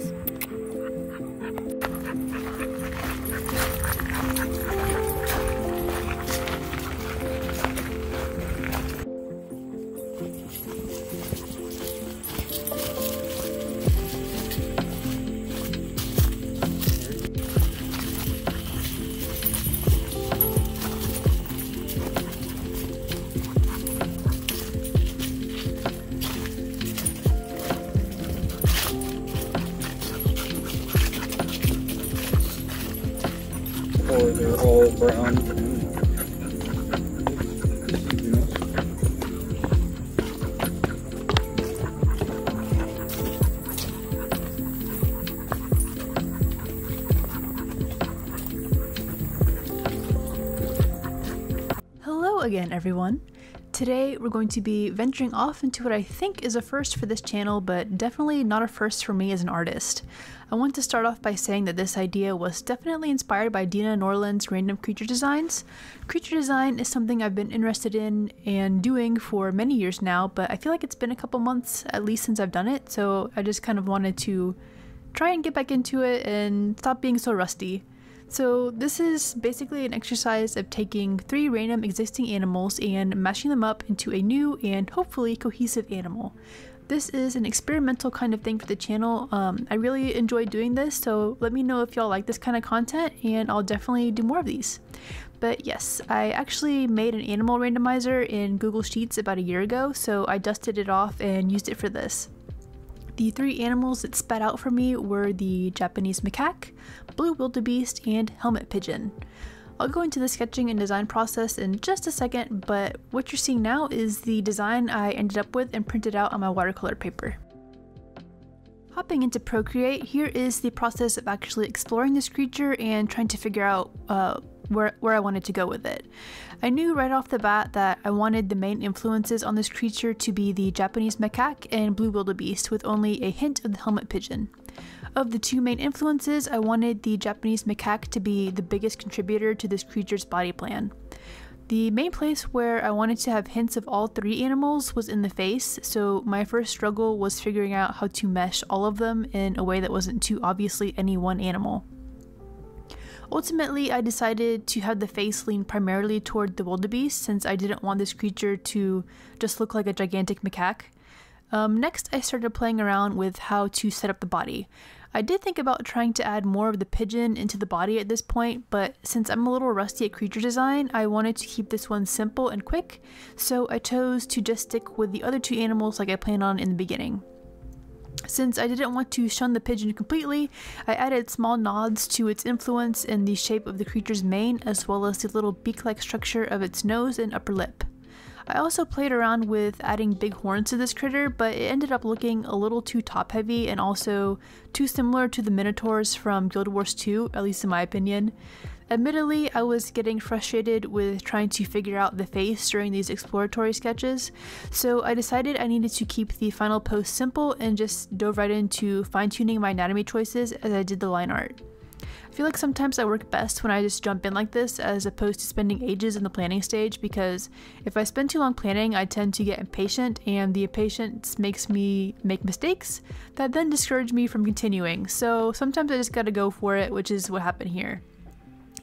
Surprise! Or they're all brown. Hello again, everyone. Today we're going to be venturing off into what I think is a first for this channel, but definitely not a first for me as an artist. I want to start off by saying that this idea was definitely inspired by Dina Norlund's random creature designs. Creature design is something I've been interested in and doing for many years now, but I feel like it's been a couple months at least since I've done it, so I just kind of wanted to try and get back into it and stop being so rusty. So this is basically an exercise of taking three random existing animals and mashing them up into a new and hopefully cohesive animal. This is an experimental kind of thing for the channel. Um, I really enjoy doing this, so let me know if y'all like this kind of content and I'll definitely do more of these. But yes, I actually made an animal randomizer in Google Sheets about a year ago, so I dusted it off and used it for this. The three animals that spat out for me were the Japanese macaque, blue wildebeest, and helmet pigeon. I'll go into the sketching and design process in just a second, but what you're seeing now is the design I ended up with and printed out on my watercolor paper. Hopping into Procreate, here is the process of actually exploring this creature and trying to figure out uh, where, where I wanted to go with it. I knew right off the bat that I wanted the main influences on this creature to be the Japanese macaque and blue wildebeest with only a hint of the helmet pigeon. Of the two main influences, I wanted the Japanese macaque to be the biggest contributor to this creature's body plan. The main place where I wanted to have hints of all three animals was in the face, so my first struggle was figuring out how to mesh all of them in a way that wasn't too obviously any one animal. Ultimately, I decided to have the face lean primarily toward the wildebeest since I didn't want this creature to just look like a gigantic macaque. Um, next, I started playing around with how to set up the body. I did think about trying to add more of the pigeon into the body at this point, but since I'm a little rusty at creature design, I wanted to keep this one simple and quick, so I chose to just stick with the other two animals like I planned on in the beginning. Since I didn't want to shun the pigeon completely, I added small nods to its influence in the shape of the creature's mane as well as the little beak-like structure of its nose and upper lip. I also played around with adding big horns to this critter, but it ended up looking a little too top heavy and also too similar to the minotaurs from Guild Wars 2, at least in my opinion. Admittedly, I was getting frustrated with trying to figure out the face during these exploratory sketches, so I decided I needed to keep the final post simple and just dove right into fine tuning my anatomy choices as I did the line art. I feel like sometimes I work best when I just jump in like this as opposed to spending ages in the planning stage because if I spend too long planning, I tend to get impatient and the impatience makes me make mistakes that then discourage me from continuing. So sometimes I just gotta go for it, which is what happened here.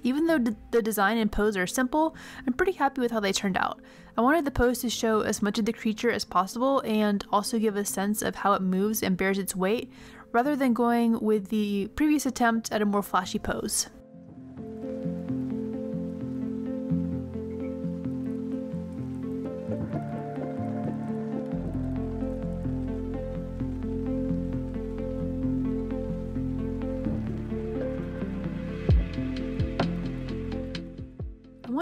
Even though the design and pose are simple, I'm pretty happy with how they turned out. I wanted the pose to show as much of the creature as possible and also give a sense of how it moves and bears its weight, rather than going with the previous attempt at a more flashy pose.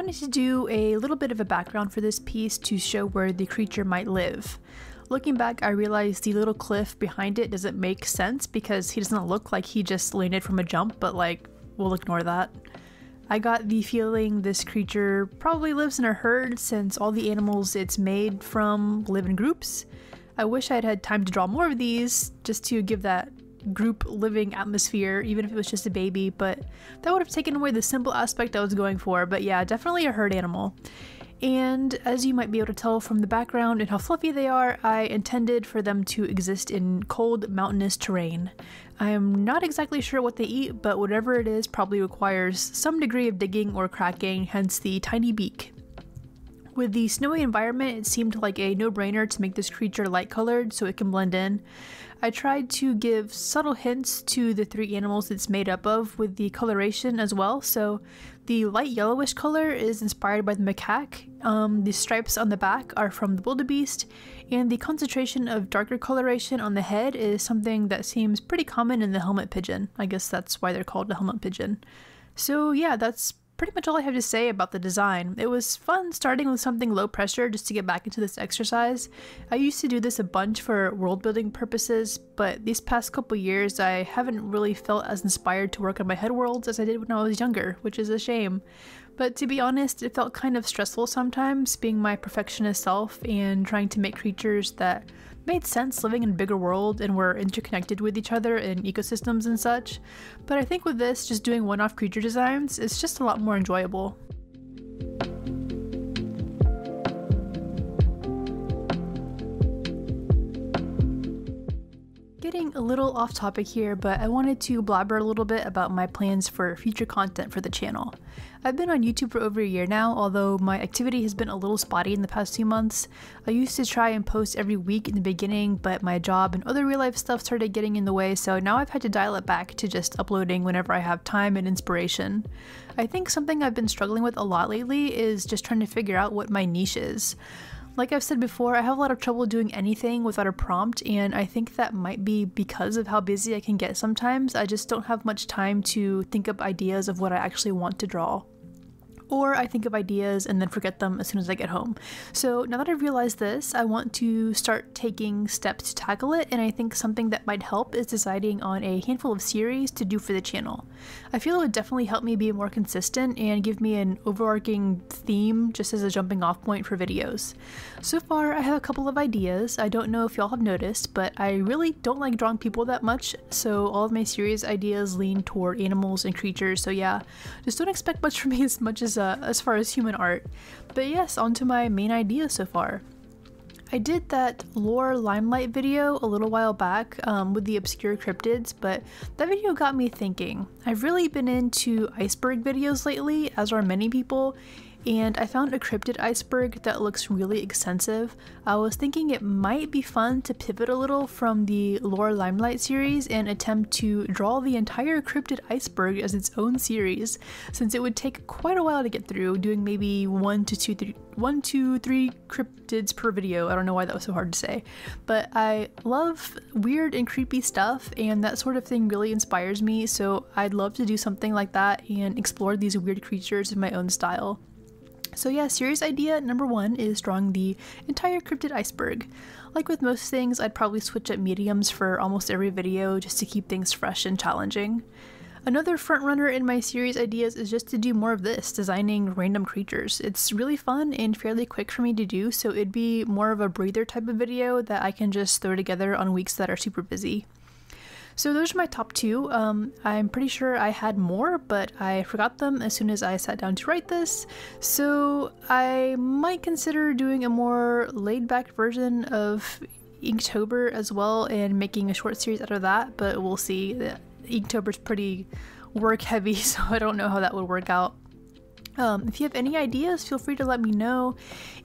Wanted to do a little bit of a background for this piece to show where the creature might live. Looking back, I realized the little cliff behind it doesn't make sense because he doesn't look like he just landed from a jump, but like, we'll ignore that. I got the feeling this creature probably lives in a herd since all the animals it's made from live in groups. I wish I'd had time to draw more of these just to give that group living atmosphere, even if it was just a baby, but that would have taken away the simple aspect I was going for. But yeah, definitely a herd animal. And as you might be able to tell from the background and how fluffy they are, I intended for them to exist in cold, mountainous terrain. I am not exactly sure what they eat, but whatever it is probably requires some degree of digging or cracking, hence the tiny beak. With the snowy environment, it seemed like a no brainer to make this creature light colored so it can blend in. I tried to give subtle hints to the three animals it's made up of with the coloration as well. So the light yellowish color is inspired by the macaque, um, the stripes on the back are from the wildebeest, and the concentration of darker coloration on the head is something that seems pretty common in the helmet pigeon. I guess that's why they're called the helmet pigeon. So yeah, that's pretty much all I have to say about the design. It was fun starting with something low pressure just to get back into this exercise. I used to do this a bunch for world building purposes, but these past couple years I haven't really felt as inspired to work on my head worlds as I did when I was younger, which is a shame. But to be honest, it felt kind of stressful sometimes being my perfectionist self and trying to make creatures that made sense living in a bigger world and were interconnected with each other in ecosystems and such. But I think with this, just doing one off creature designs is just a lot more enjoyable. Getting a little off topic here, but I wanted to blabber a little bit about my plans for future content for the channel. I've been on YouTube for over a year now, although my activity has been a little spotty in the past few months. I used to try and post every week in the beginning, but my job and other real life stuff started getting in the way, so now I've had to dial it back to just uploading whenever I have time and inspiration. I think something I've been struggling with a lot lately is just trying to figure out what my niche is. Like I've said before, I have a lot of trouble doing anything without a prompt, and I think that might be because of how busy I can get sometimes. I just don't have much time to think up ideas of what I actually want to draw or I think of ideas and then forget them as soon as I get home. So now that I've realized this, I want to start taking steps to tackle it, and I think something that might help is deciding on a handful of series to do for the channel. I feel it would definitely help me be more consistent and give me an overarching theme just as a jumping off point for videos. So far, I have a couple of ideas. I don't know if y'all have noticed, but I really don't like drawing people that much, so all of my series ideas lean toward animals and creatures, so yeah, just don't expect much from me as much as uh, as far as human art. But yes, onto my main idea so far. I did that lore limelight video a little while back um, with the obscure cryptids, but that video got me thinking. I've really been into iceberg videos lately, as are many people, and I found a cryptid iceberg that looks really extensive. I was thinking it might be fun to pivot a little from the Lore Limelight series and attempt to draw the entire cryptid iceberg as its own series, since it would take quite a while to get through, doing maybe one to two, three, one, two, three cryptids per video. I don't know why that was so hard to say, but I love weird and creepy stuff, and that sort of thing really inspires me. So I'd love to do something like that and explore these weird creatures in my own style. So yeah, series idea number one is drawing the entire cryptid iceberg. Like with most things, I'd probably switch up mediums for almost every video just to keep things fresh and challenging. Another frontrunner in my series ideas is just to do more of this, designing random creatures. It's really fun and fairly quick for me to do, so it'd be more of a breather type of video that I can just throw together on weeks that are super busy. So those are my top two. Um, I'm pretty sure I had more, but I forgot them as soon as I sat down to write this. So I might consider doing a more laid back version of Inktober as well and making a short series out of that, but we'll see. Inktober's pretty work heavy, so I don't know how that would work out. Um, if you have any ideas, feel free to let me know.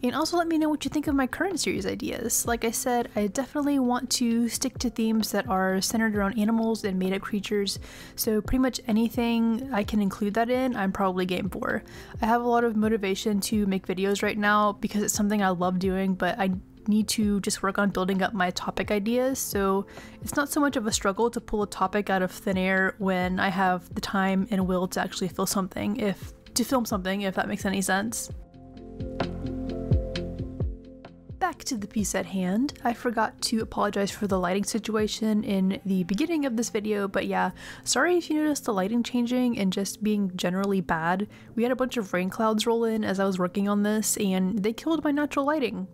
And also let me know what you think of my current series ideas. Like I said, I definitely want to stick to themes that are centered around animals and made up creatures. So, pretty much anything I can include that in, I'm probably game for. I have a lot of motivation to make videos right now because it's something I love doing, but I need to just work on building up my topic ideas. So it's not so much of a struggle to pull a topic out of thin air when I have the time and will to actually fill something if to film something, if that makes any sense. Back to the piece at hand, I forgot to apologize for the lighting situation in the beginning of this video, but yeah, sorry if you noticed the lighting changing and just being generally bad. We had a bunch of rain clouds roll in as I was working on this, and they killed my natural lighting.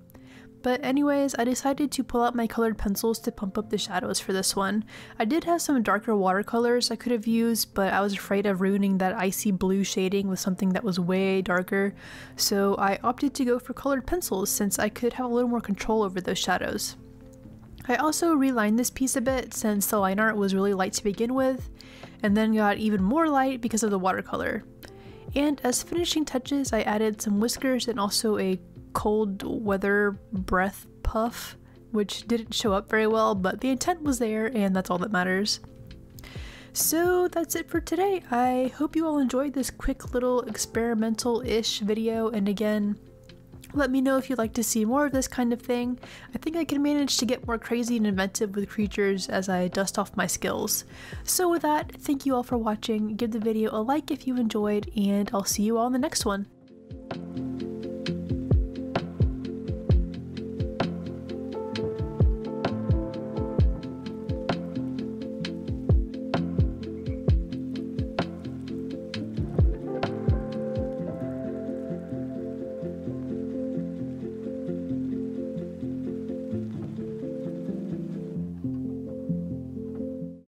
But anyways, I decided to pull out my colored pencils to pump up the shadows for this one. I did have some darker watercolors I could have used, but I was afraid of ruining that icy blue shading with something that was way darker, so I opted to go for colored pencils since I could have a little more control over those shadows. I also relined this piece a bit since the line art was really light to begin with, and then got even more light because of the watercolor. And as finishing touches, I added some whiskers and also a cold weather breath puff, which didn't show up very well, but the intent was there, and that's all that matters. So that's it for today. I hope you all enjoyed this quick little experimental ish video, and again, let me know if you'd like to see more of this kind of thing. I think I can manage to get more crazy and inventive with creatures as I dust off my skills. So with that, thank you all for watching, give the video a like if you enjoyed, and I'll see you all in the next one.